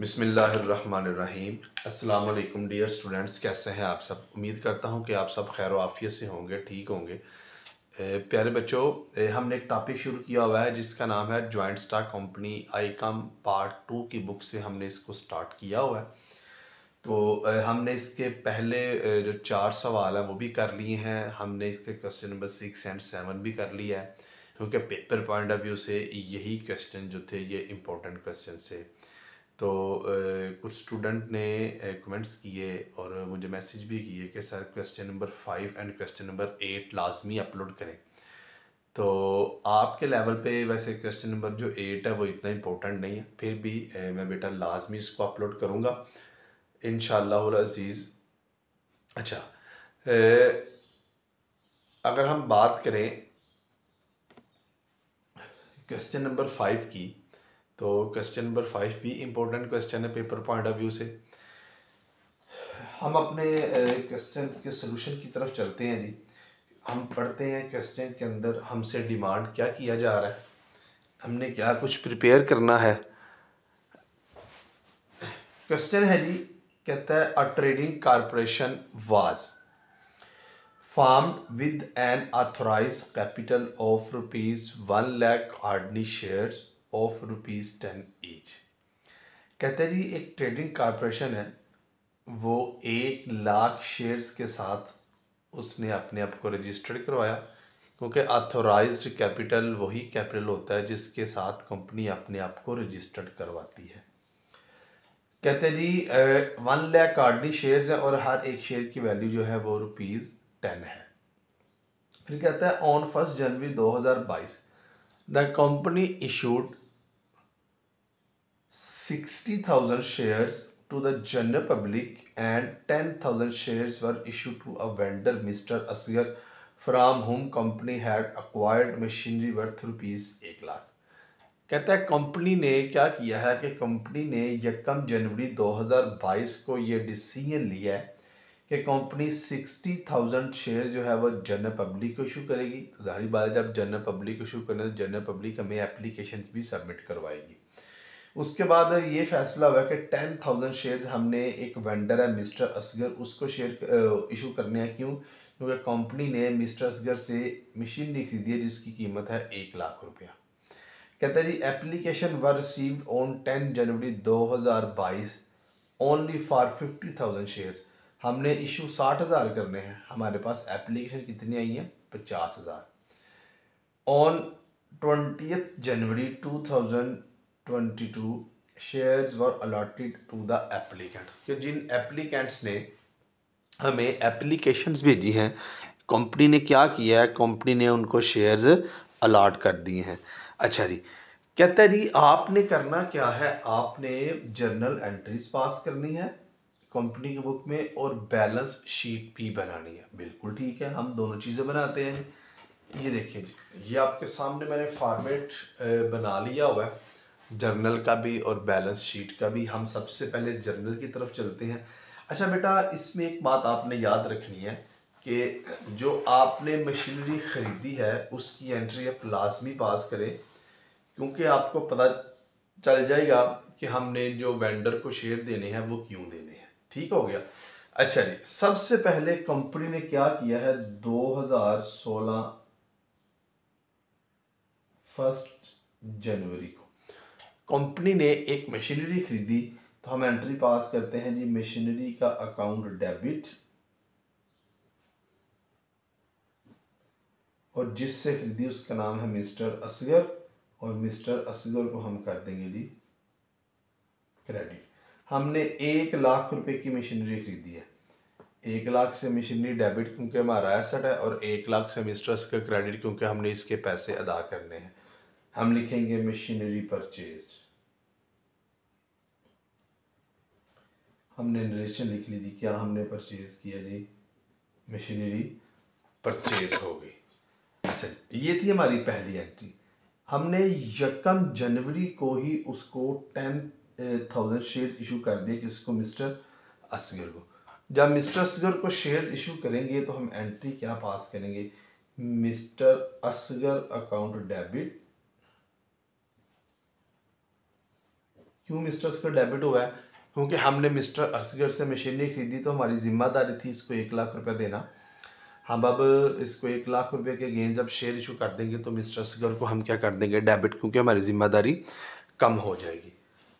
बिसमीम अल्लाम dear students, कैसे हैं आप सब? उम्मीद करता हूँ कि आप सब खैर आफियत से होंगे, ठीक होंगे। प्यारे बच्चों हमने एक टॉपिक शुरू किया हुआ है, जिसका नाम है joint stock company ICom part two की बुक से हमने इसको स्टार्ट किया हुआ है। तो हमने इसके पहले जो चार सवाल हैं, वो भी कर लिए हैं। हमने इसके question number six and seven भी कर लिया है। क्योंकि पेपर पॉइंट ऑफ़ व्यू से यही क्वेश्चन जो थे, ये इम्पोर्टेंट क्वेश्चन से। तो कुछ स्टूडेंट ने कमेंट्स किए और मुझे मैसेज भी किए कि sir question number five and question number eight लाजमी अपलोड करें। तो आपके लेवल पे वैसे क्वेश्चन नंबर जो एट है वो इतना इम्पोर्टेंट नहीं है। फिर भी मैं बेटा लाजमी इसको अपलोड करूँगा। इन अज़ीज़। अच्छा ए, अगर हम बात करें क्वेश्चन नंबर फाइव की तो क्वेश्चन नंबर फाइव भी इम्पोर्टेंट क्वेश्चन है पेपर पॉइंट ऑफ़ व्यू से। हम अपने क्वेश्चन के सोल्यूशन की तरफ़ चलते हैं जी। हम पढ़ते हैं क्वेश्चन के अंदर हमसे डिमांड क्या किया जा रहा है। हमने क्या कुछ प्रिपेयर करना है। क्वेश्चन है जी, कहता है a trading corporation was formed with an authorised capital of rupees one lakh ordinary shares of rupees ten each कहते जी, एक ट्रेडिंग कॉरपोरेशन है, वो एक लाख शेयर्स के साथ उसने अपने आप को रजिस्टर्ड करवाया, क्योंकि ऑथोराइज्ड कैपिटल वही कैपिटल होता है जिसके साथ कंपनी अपने आप को रजिस्टर्ड करवाती है। कहते हैं जी वन लैख कार्डनी शेयर्स है और हर एक शेयर की वैल्यू जो है वो रुपीज़ टेन है। फिर कहता है on first January 2022 the company issued 60,000 shares to the general public and 10,000 shares were issued to a vendor Mr. Asgar from whom company had acquired machinery worth rupees एक लाख कहता है कंपनी ने क्या किया है कि कंपनी ने यकम जनवरी 2022 को ये डिसीज़न लिया है कि कंपनी 60,000 शेयर जो है वो जनरल पब्लिक को इशू करेगी तो ज़ाहिर बात जब जनरल पब्लिक को इशू करें तो जनरल पब्लिक हमें एप्लीकेशन भी सबमिट करवाएगी उसके बाद ये फैसला हुआ कि टेन थाउज़ेंड शेयर्स हमने एक वेंडर है, मिस्टर असगर। उसको शेयर इशू करने हैं। क्यों? क्योंकि कंपनी ने मिस्टर असगर से मशीनरी खरीदी है, जिसकी कीमत है एक लाख रुपया। कहते हैं जी application were received on ten January दो हज़ार बाईस only for fifty thousand share हमने इशू साठ हज़ार करने हैं। हमारे पास एप्लीकेशन कितनी आई है? पचास हज़ार। On twenty January two thousand twenty two shares were allotted to the applicant कि जिन एप्लीकेंट्स ने हमें एप्लीकेशंस भेजी हैं कंपनी ने क्या किया है? कंपनी ने उनको शेयर्स अलाट कर दिए हैं। अच्छा जी, कहता है जी, आपने करना क्या है? आपने जर्नल एंट्रीज पास करनी है कंपनी की बुक में और बैलेंस शीट भी बनानी है। बिल्कुल ठीक है, हम दोनों चीज़ें बनाते हैं। ये देखिए जी, ये आपके सामने मैंने फॉर्मेट बना लिया हुआ है। जर्नल का भी और बैलेंस शीट का भी हम सबसे पहले जर्नल की तरफ़ चलते हैं। अच्छा बेटा, इसमें एक बात आपने याद रखनी है कि जो आपने मशीनरी ख़रीदी है, उसकी एंट्री आप लाजमी पास करें, क्योंकि आपको पता चल जाएगा कि हमने जो वेंडर को शेयर देने हैं, वो क्यों देने हैं। ठीक हो गया? अच्छा जी, सबसे पहले कंपनी ने क्या किया है? 2016 फ़र्स्ट जनवरी को। कंपनी ने एक मशीनरी खरीदी तो हम एंट्री पास करते हैं जी मशीनरी का अकाउंट डेबिट और जिससे खरीदी, उसका नाम है मिस्टर असगर, और मिस्टर असगर को हम कर देंगे जी क्रेडिट हमने एक लाख रुपए की मशीनरी खरीदी है। एक लाख से मशीनरी डेबिट क्योंकि हमारा एसेट है, और एक लाख से मिस्टर असगर क्रेडिट क्योंकि हमने इसके पैसे अदा करने हैं। हम लिखेंगे मशीनरी परचेज हमने नरेशन लिख ली थी। क्या हमने परचेज किया जी? मशीनरी परचेज हो गई। अच्छा ये थी हमारी पहली एंट्री हमने यकम जनवरी को ही उसको टेन थाउज़ेंड शेयर इशू कर दिए किसको? मिस्टर असगर को। जब मिस्टर असगर को शेयर्स इशू करेंगे तो हम एंट्री क्या पास करेंगे? मिस्टर असगर अकाउंट डेबिट क्यों मिस्टर असगर डेबिट हुआ है? क्योंकि हमने मिस्टर असगर से मशीनरी खरीदी तो हमारी ज़िम्मेदारी थी इसको एक लाख रुपया देना। हम अब इसको एक लाख रुपए के गेंद जब शेयर इशू कर देंगे तो मिस्टर असगर को हम क्या कर देंगे? डेबिट क्योंकि हमारी ज़िम्मेदारी कम हो जाएगी।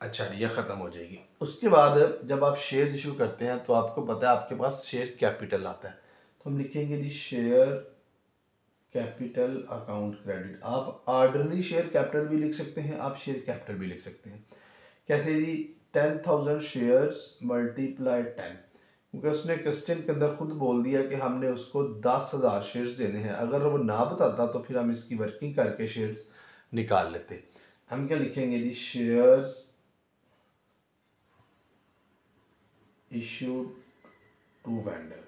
अच्छा ये ख़त्म हो जाएगी। उसके बाद जब आप शेयर इशू करते हैं तो आपको पता है आपके पास शेयर कैपिटल आता है। तो हम लिखेंगे जी शेयर कैपिटल अकाउंट क्रेडिट आप ऑर्डनरी शेयर कैपिटल भी लिख सकते हैं, आप शेयर कैपिटल भी लिख सकते हैं। कैसे जी? Ten thousand shares multiply ten क्योंकि उसने क्वेश्चन के अंदर खुद बोल दिया कि हमने उसको दस हज़ार शेयर्स देने हैं। अगर वो ना बताता तो फिर हम इसकी वर्किंग करके शेयर्स निकाल लेते। हम क्या लिखेंगे जी? शेयर्स इशू टू वेंडर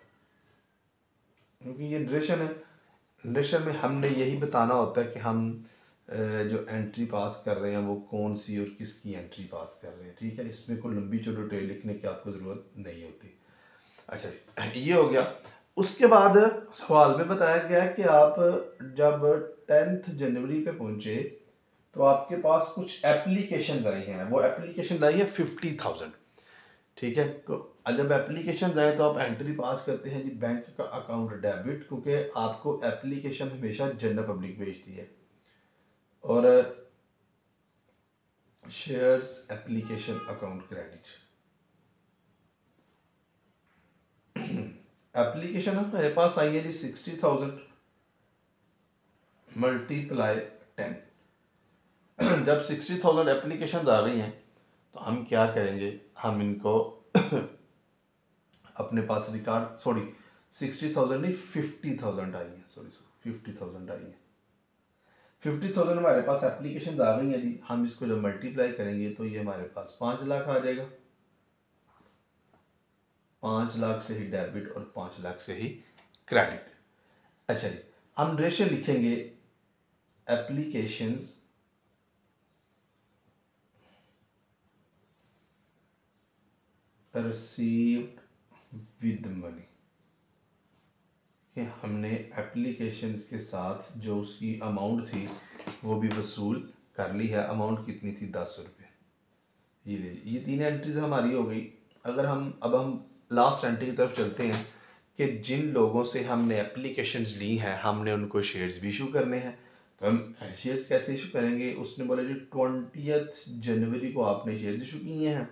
क्योंकि ये नरेशन है। नरेशन में हमने यही बताना होता है कि हम जो एंट्री पास कर रहे हैं, वो कौन सी और किसकी एंट्री पास कर रहे हैं, ठीक है? इसमें कोई लंबी चौड़ी डिटेल लिखने की आपको ज़रूरत नहीं होती। अच्छा ये हो गया। उसके बाद सवाल में बताया गया कि आप जब टेंथ जनवरी पे पहुँचे तो आपके पास कुछ एप्लीकेशन आई हैं। वो एप्लीकेशन आई है फिफ्टी थाउज़ेंड ठीक है? तो जब एप्लीकेशन आए तो आप एंट्री पास करते हैं जी बैंक का अकाउंट डेबिट क्योंकि आपको एप्लीकेशन हमेशा जनरल पब्लिक भेजती है। और shares application account credit application हमारे पास आई है जी सिक्सटी थाउज़ेंड मल्टीप्लाई टेन जब सिक्सटी थाउज़ेंड एप्लीकेशन आ रही हैं तो हम क्या करेंगे? हम इनको अपने पास रिकॉर्ड सॉरी सिक्सटी थाउज़ेंड नहीं फिफ्टी थाउज़ेंड आई है सॉरी सॉरी फिफ्टी थाउज़ेंड आई है। फिफ्टी थाउज़ेंड हमारे पास एप्लीकेशन आ गई है जी। हम इसको जब मल्टीप्लाई करेंगे तो ये हमारे पास पाँच लाख आ जाएगा। पाँच लाख से ही डेबिट और पाँच लाख से ही क्रेडिट अच्छा जी, हम रेशो लिखेंगे एप्लीकेशंस received विद मनी हमने एप्लीकेशंस के साथ जो उसकी अमाउंट थी, वो भी वसूल कर ली है। अमाउंट कितनी थी? दस रुपये ये लीजिए ये तीन एंट्रीज हमारी हो गई। अगर हम, अब हम लास्ट एंट्री की तरफ़ चलते हैं कि जिन लोगों से हमने एप्लीकेशंस ली हैं, हमने उनको शेयर्स भी इशू करने हैं। तो हम शेयर्स कैसे इशू करेंगे? उसने बोला, जी ट्वेंटियथ जनवरी को आपने शेयर्स इशू किए हैं।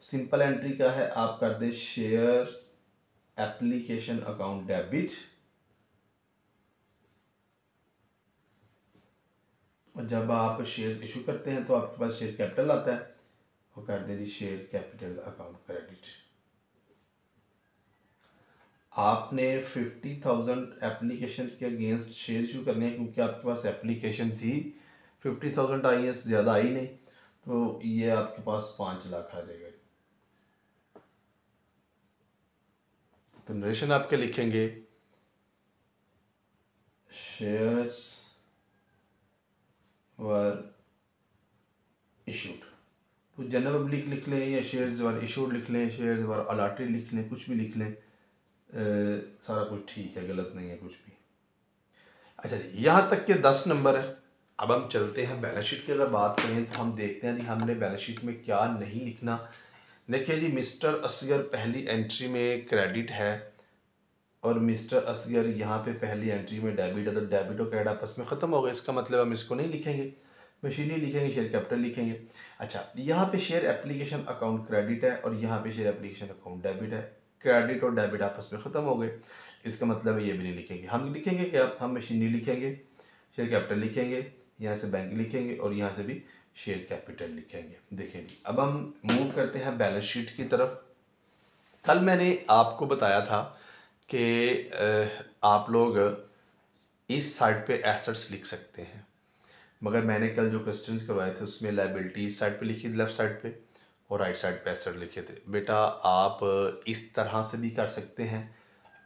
सिंपल एंट्री क्या है? आप कर दें शेयर एप्लीकेशन अकाउंट डेबिट और जब आप शेयर इशू करते हैं तो आपके पास शेयर कैपिटल आता है। और कर दे जी शेयर कैपिटल अकाउंट क्रेडिट आपने फिफ्टी थाउज़ेंड एप्लीकेशन के अगेंस्ट शेयर इशू करने हैं, क्योंकि आपके पास एप्लीकेशन ही फिफ्टी थाउज़ेंड आई है, ज़्यादा आई नहीं। तो ये आपके पास पाँच लाख आ जाएगा। तो नरेशन आपके लिखेंगे। शेयर्स वर इशूड तो जनरल पब्लिक लिख लें या शेयर्स वर इशूड लिख लें शेयर्स वर अलाटेड लिख लें, कुछ भी लिख लें सारा कुछ ठीक है, गलत नहीं है कुछ भी। अच्छा जी यहाँ तक के दस नंबर है। अब हम चलते हैं बैलेंस शीट की। अगर बात करें तो हम देखते हैं जी हमने बैलेंस शीट में क्या नहीं लिखना। देखिए जी, मिस्टर असगर पहली एंट्री में क्रेडिट है और मिस्टर असगर यहाँ पे पहली एंट्री में डेबिट है तो डेबिट और क्रेडिट आपस में ख़त्म हो गए। इसका मतलब हम इसको नहीं लिखेंगे। मशीनी लिखेंगे शेयर कैपिटल लिखेंगे। अच्छा यहाँ पे शेयर एप्लीकेशन अकाउंट क्रेडिट है और यहाँ पे शेयर एप्लीकेशन अकाउंट डेबिट है। क्रेडिट और डेबिट आपस में ख़त्म हो गए। इसका मतलब ये भी नहीं लिखेंगे। हम लिखेंगे क्या? हम मशीनी लिखेंगे। शेयर कैपिटल लिखेंगे, यहाँ से बैंक लिखेंगे और यहाँ से भी शेयर कैपिटल लिखेंगे। देखें जी, अब हम मूव करते हैं बैलेंस शीट की तरफ़। कल मैंने आपको बताया था कि आप लोग इस साइड पे एसेट्स लिख सकते हैं। मगर मैंने कल जो क्वेश्चंस करवाए थे, उसमें लाइबिलिटी इस साइड पे लिखी थी लेफ़्ट साइड पे, और राइट साइड पे एसेट लिखे थे। बेटा, आप इस तरह से भी कर सकते हैं,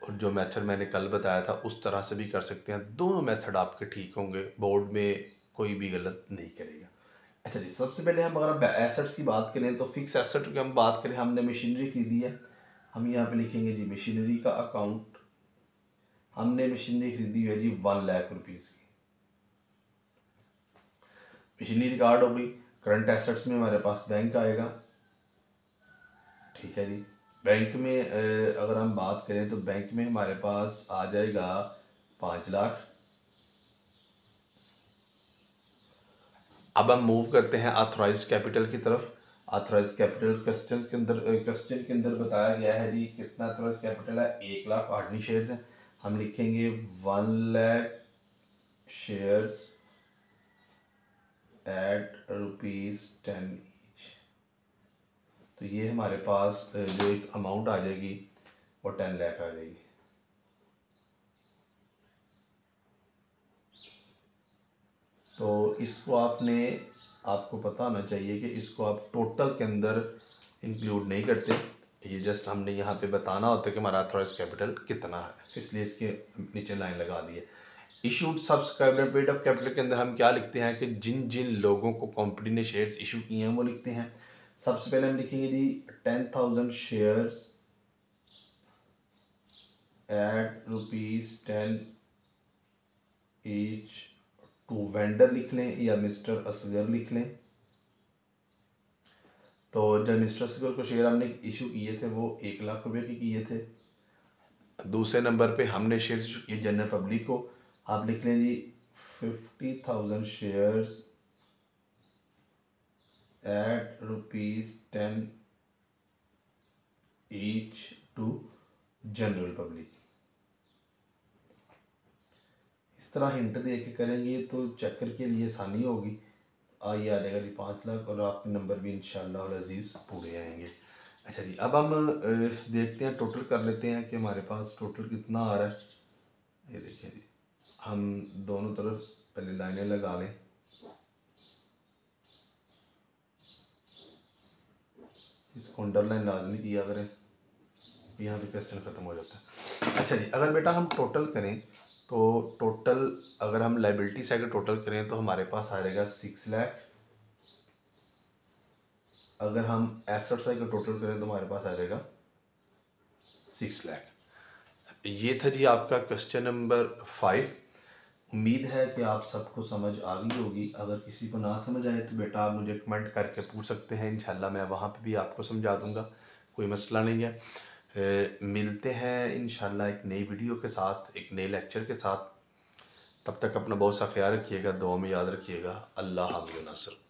और जो मेथड मैंने कल बताया था, उस तरह से भी कर सकते हैं। दोनों मेथड आपके ठीक होंगे बोर्ड में कोई भी गलत नहीं करेगा। अच्छा जी, सबसे पहले हम अगर एसेट्स की बात करें तो फिक्स एसेट की हम बात करें, हमने मशीनरी खरीदी है। हम यहाँ पे लिखेंगे जी मशीनरी का अकाउंट हमने मशीनरी खरीदी है जी वन लाख रुपीज़ की। मशीनरी रिकॉर्ड हो गई। करंट एसेट्स में हमारे पास बैंक आएगा। ठीक है जी। बैंक में अगर हम बात करें तो बैंक में हमारे पास आ जाएगा पाँच लाख। अब हम मूव करते हैं ऑथराइज कैपिटल की तरफ़। ऑथराइज कैपिटल क्वेश्चन के अंदर क्वेश्चन के अंदर बताया गया है जी कितना ऑथराइज कैपिटल है। एक लाख आठनी शेयर्स हैं। हम लिखेंगे one lakh shares at rupees ten each तो ये हमारे पास जो एक अमाउंट आ जाएगी, वो टेन लैख आ जाएगी। तो इसको आपने, आपको पता होना चाहिए कि इसको आप टोटल के अंदर इंक्लूड नहीं करते। ये जस्ट हमने यहाँ पे बताना होता है कि हमारा अथॉराइज कैपिटल कितना है। इसलिए इसके नीचे लाइन लगा दी है issued subscriber paid of capital के अंदर हम क्या लिखते हैं कि जिन जिन लोगों को कंपनी ने शेयर्स इशू किए हैं, वो लिखते हैं। सबसे पहले हम लिखेंगे जी ten thousand shares at rupees ten each to vendor लिख लें या मिस्टर असगर लिख लें। तो जब मिस्टर असगर को शेयर हमने इशू किए थे, वो एक लाख रुपए के किए थे। दूसरे नंबर पे हमने शेयर इशू किए जनरल पब्लिक को। आप लिख लें जी fifty thousand shares at rupees ten each to general public इस तरह हिंट दे के करेंगे तो चक्कर के लिए आसानी होगी। आइए आ जाएगा जी पाँच लाख और आपके नंबर भी इन अज़ीज़ पूरे आएँगे। अच्छा जी, अब हम देखते हैं टोटल कर लेते हैं कि हमारे पास टोटल कितना आ रहा है। ये देखिए जी, हम दोनों तरफ़ पहले लाइनें लगा लें। इसको अंडरलाइन लाजमी किया करें यहाँ पे क्वेश्चन ख़त्म हो जाता है। अच्छा जी, अगर बेटा हम टोटल करें तो टोटल अगर हम लाइबिलिटी साइड टोटल करें तो हमारे पास आ जाएगा सिक्स लैख अगर हम एसेट साइड का टोटल करें तो हमारे पास आ जाएगा सिक्स लैख ये था जी आपका क्वेश्चन नंबर फाइव उम्मीद है कि आप सबको समझ आ गई होगी। अगर किसी को ना समझ आए तो बेटा आप मुझे कमेंट करके पूछ सकते हैं। इंशाल्लाह मैं वहाँ पे भी आपको समझा दूँगा। कोई मसला नहीं है। मिलते हैं इन एक नई वीडियो के साथ, एक नए लेक्चर के साथ। तब तक अपना बहुत सा ख्याल रखिएगा दुआ में याद रखिएगा। अल्लाह हामिल नसर।